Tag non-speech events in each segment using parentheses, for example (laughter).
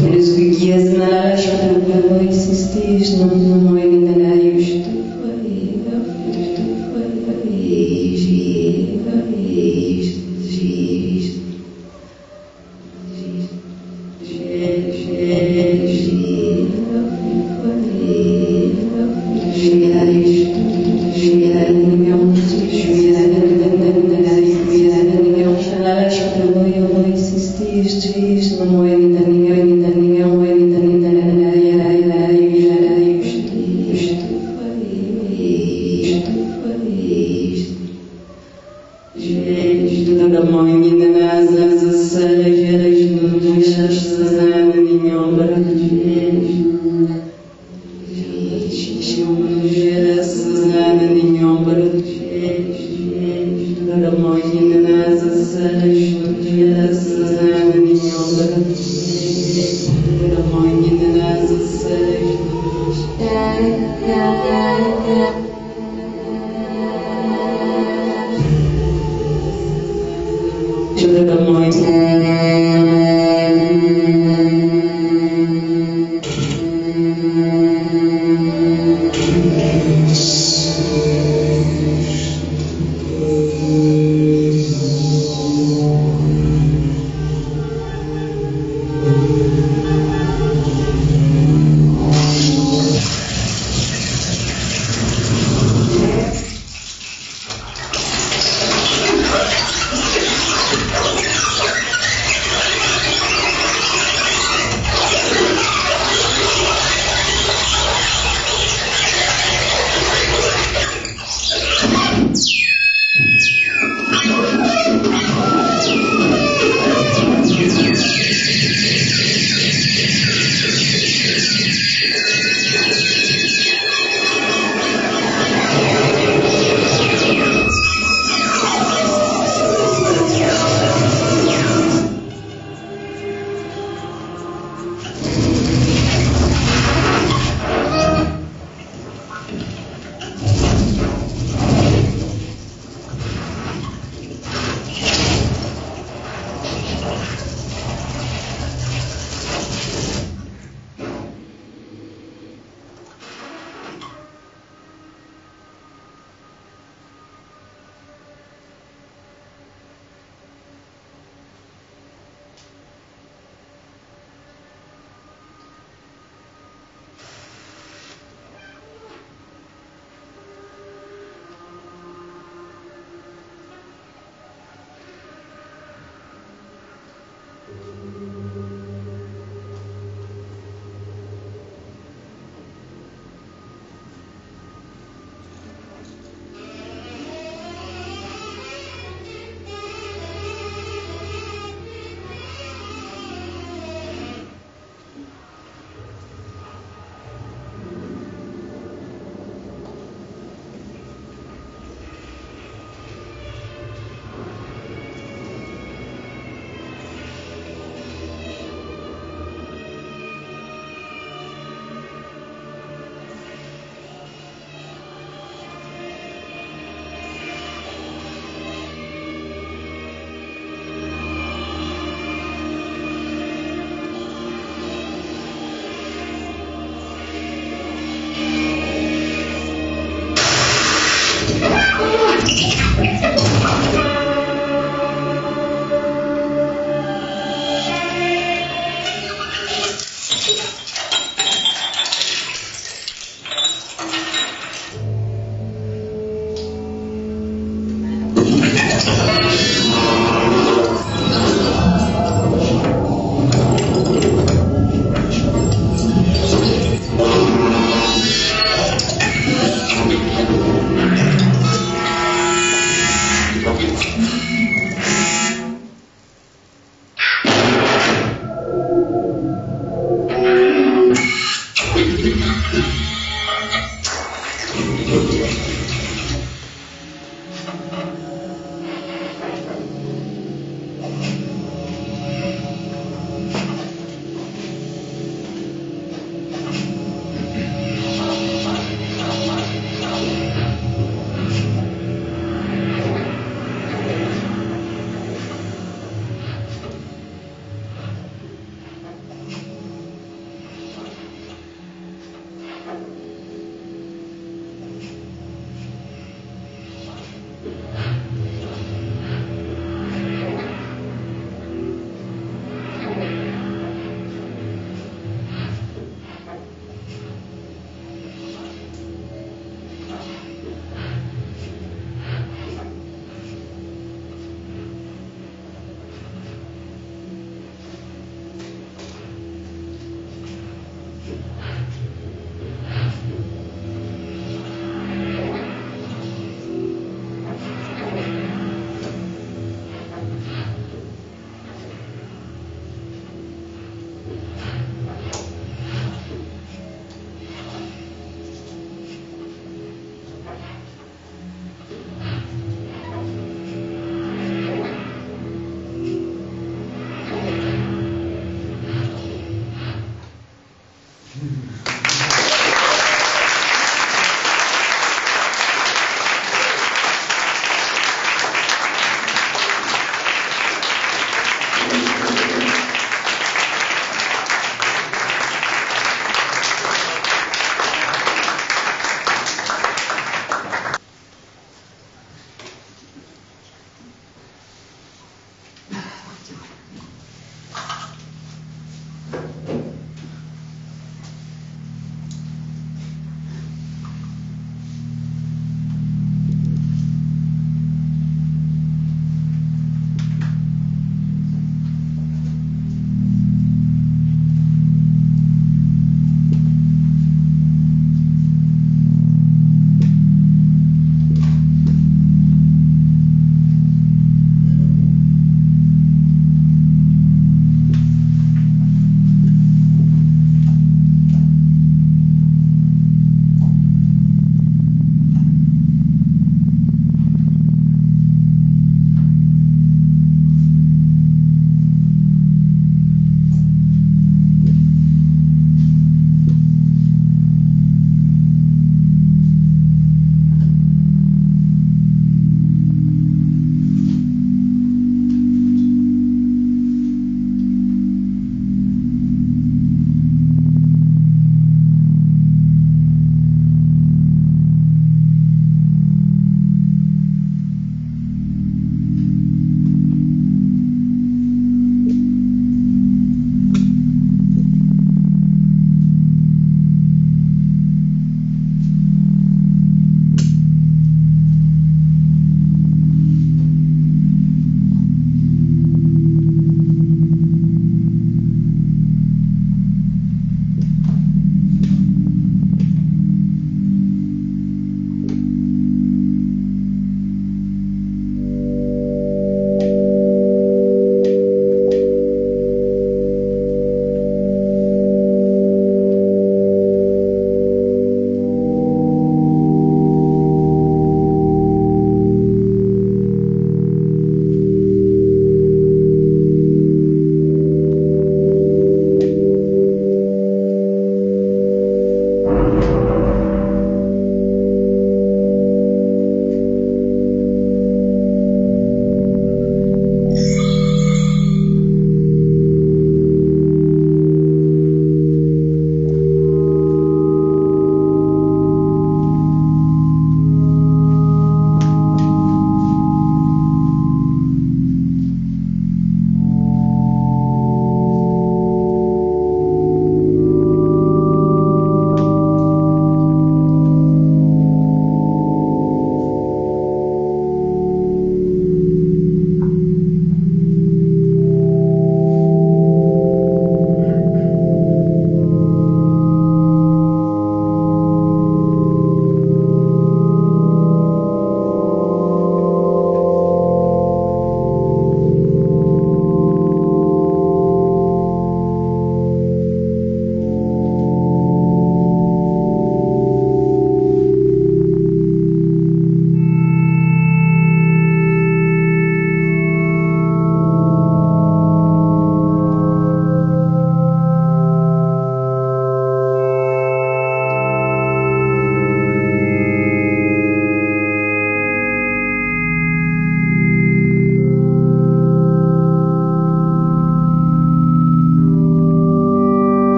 Περίπου γύρω στην αρχή, πού δεν μπορεί να συστήσει, να μην.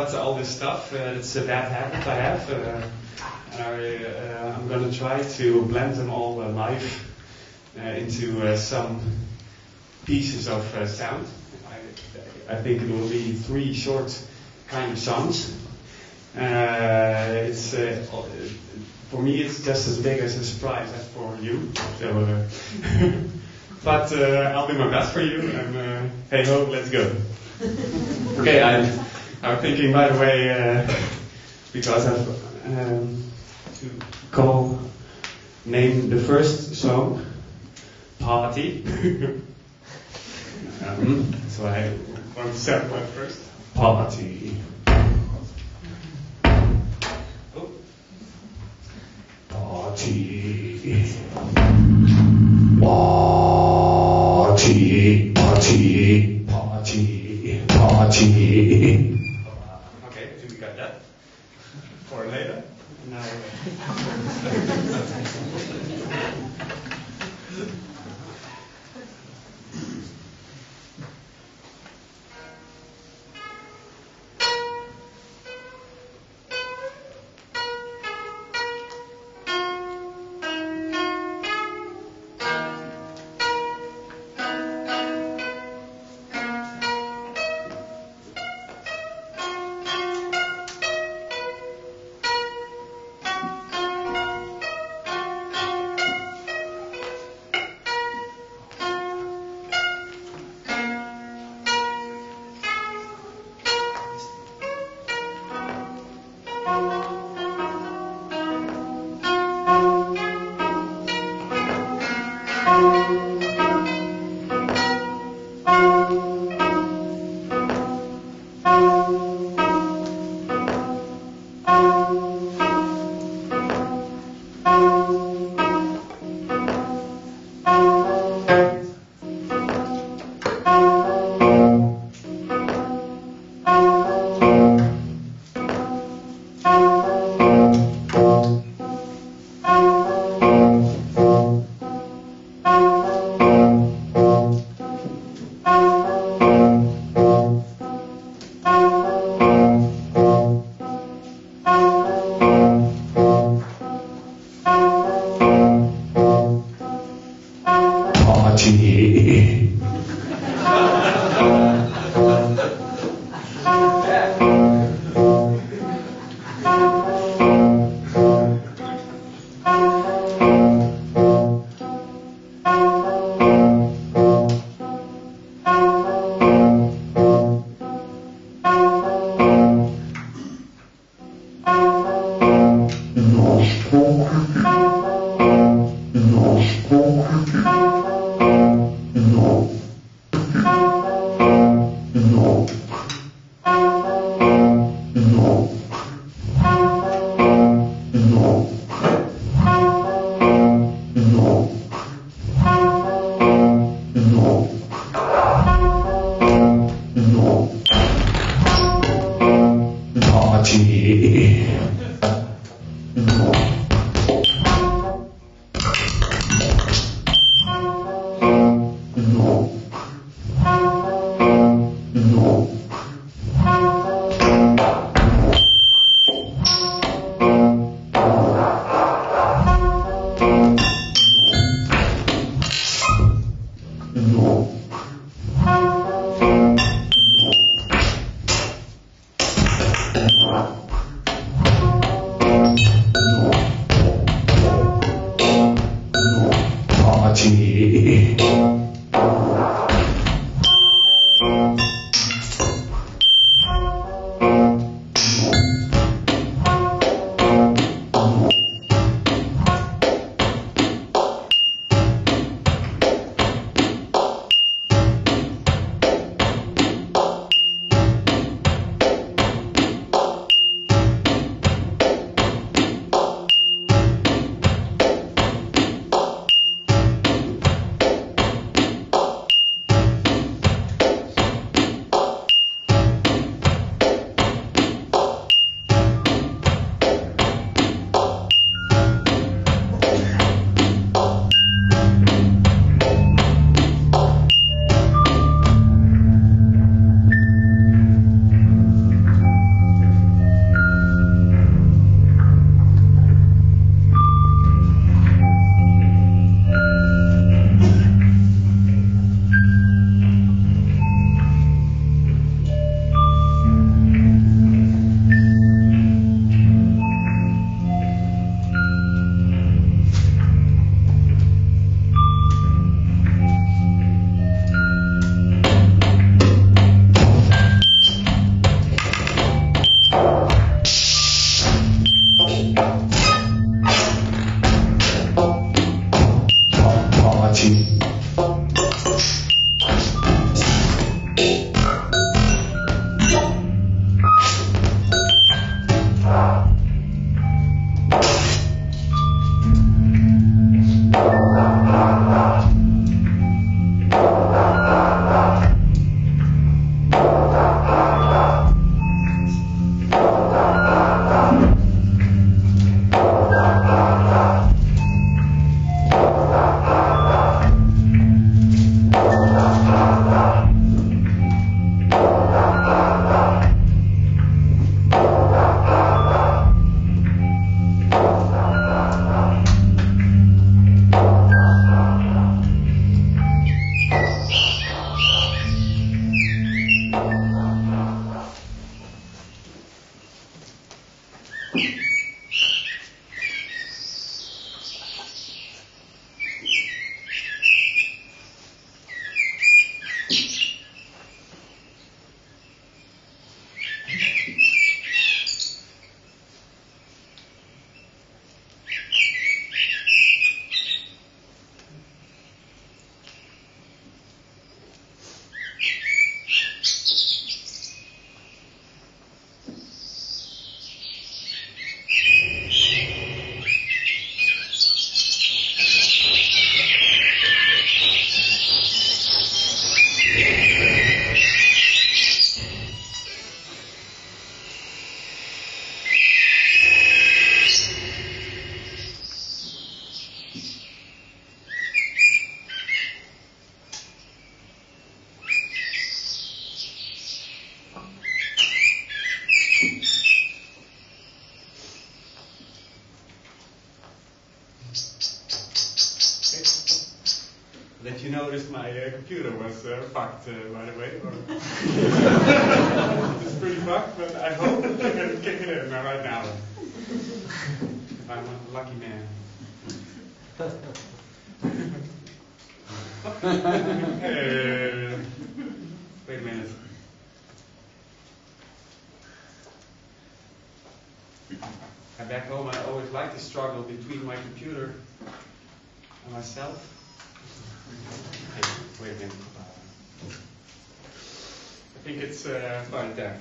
I brought all this stuff. Uh, it's a bad habit I have. Uh, and I, uh, I'm going to try to blend them all uh, live uh, into uh, some pieces of uh, sound. I, I think it will be three short kind of songs. Uh, it's uh, for me it's just as big as a surprise as for you. So, uh, (laughs) but uh, I'll do my best for you. And uh, hey ho, let's go. (laughs) okay, I'm I'm thinking by the way uh, because I've um, to call name the first song party. (laughs) um, so I want to set one first. Party. Party. Party, party, party, party. Okay, so we got that. For later. Now. (laughs) (laughs) way. Or (laughs) it's pretty fucked, but I hope I can kick it in right now. I'm a lucky man. (laughs) Wait a minute. And back home, I always like to struggle between my computer and myself. Hey, wait a minute. I think it's uh, right (laughs) there.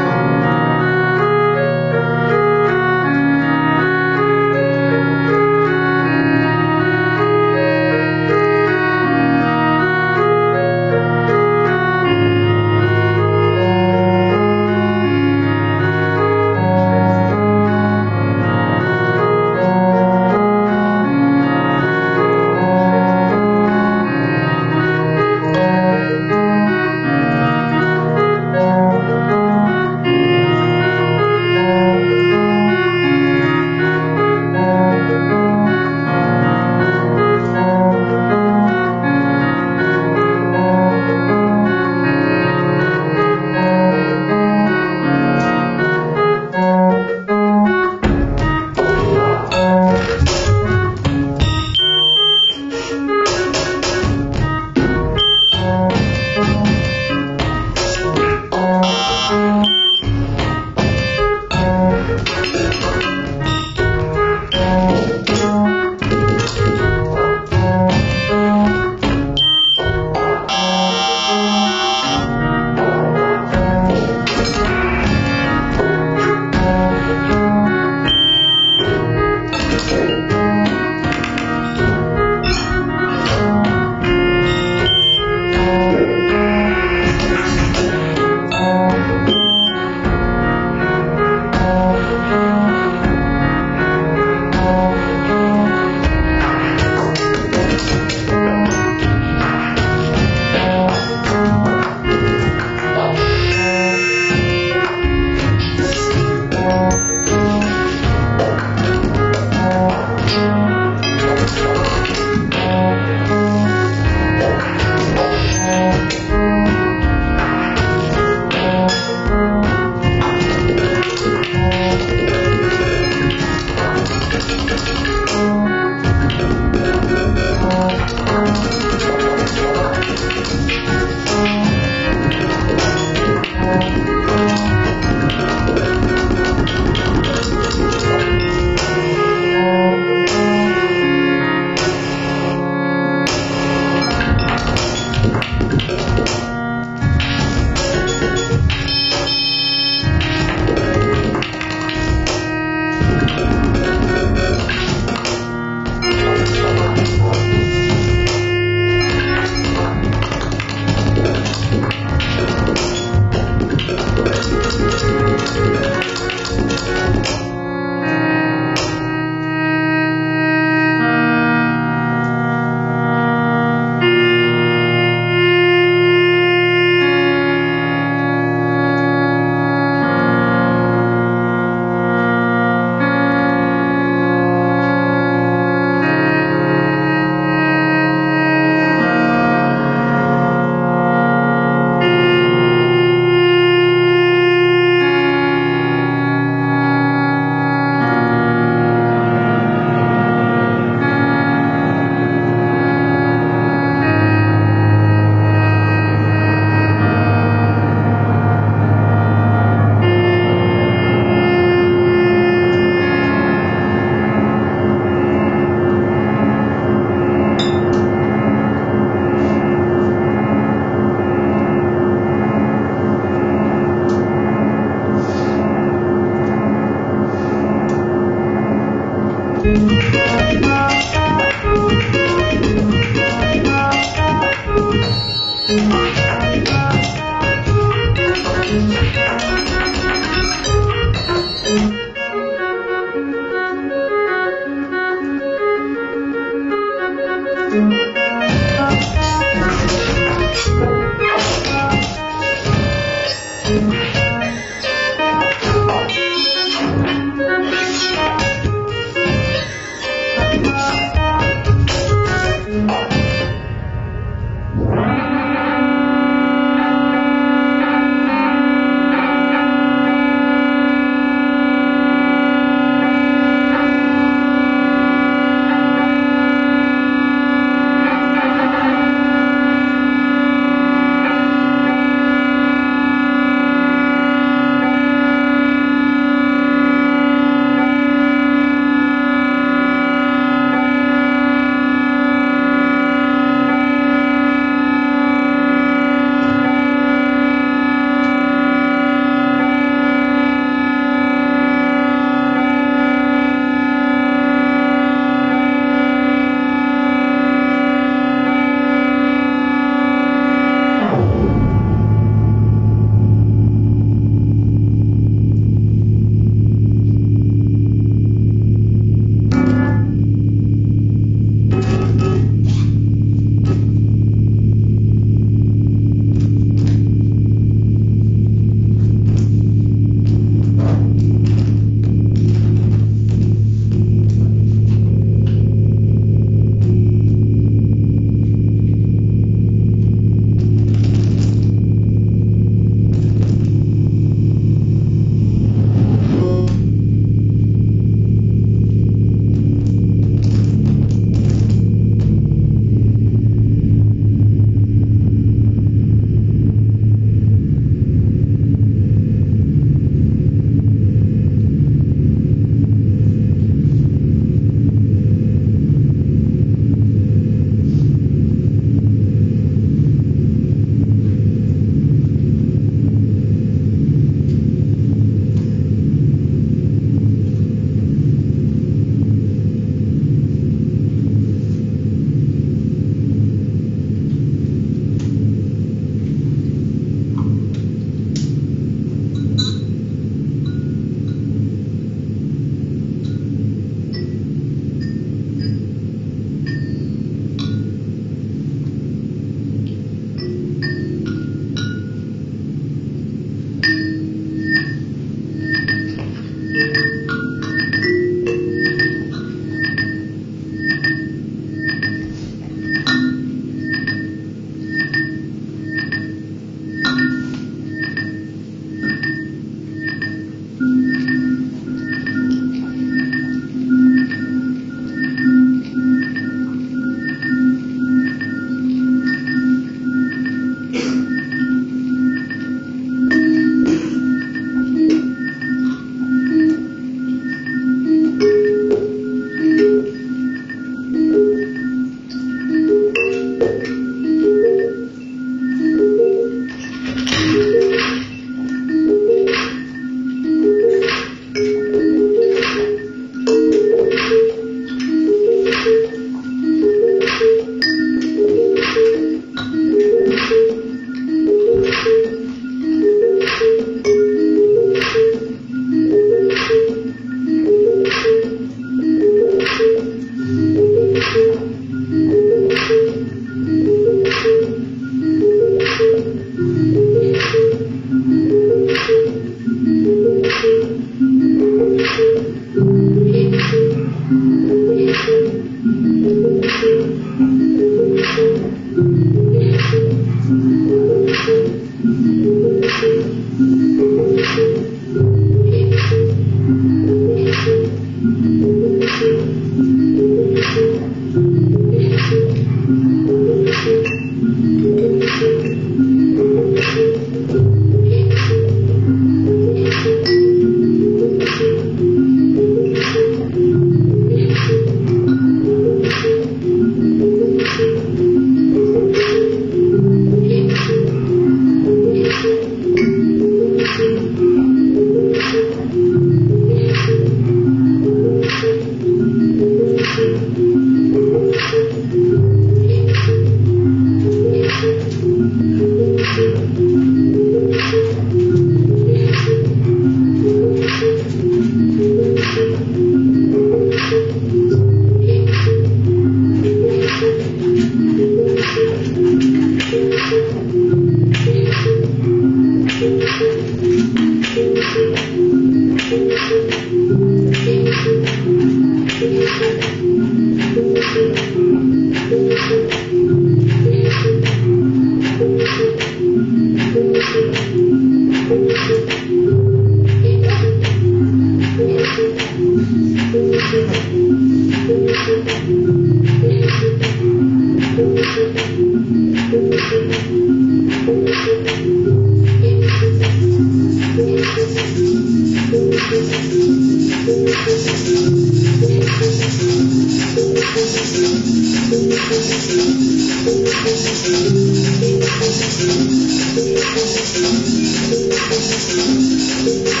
Thank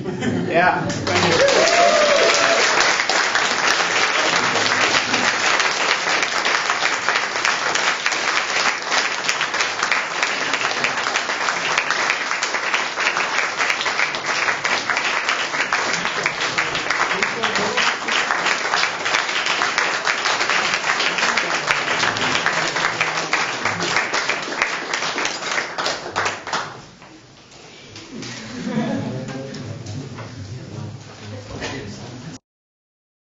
(laughs) yeah.